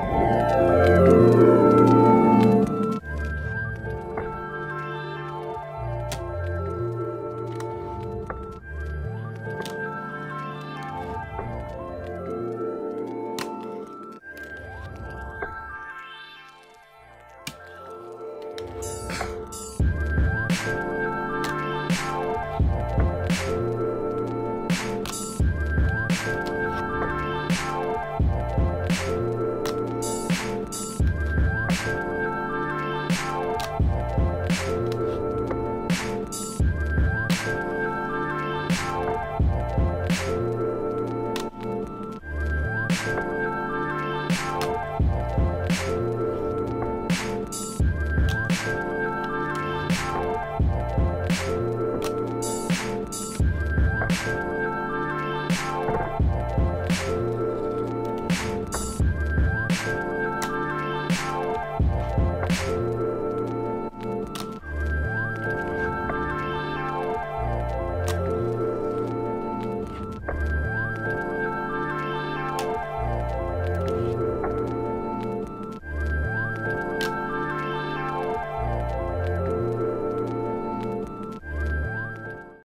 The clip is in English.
Bye. you.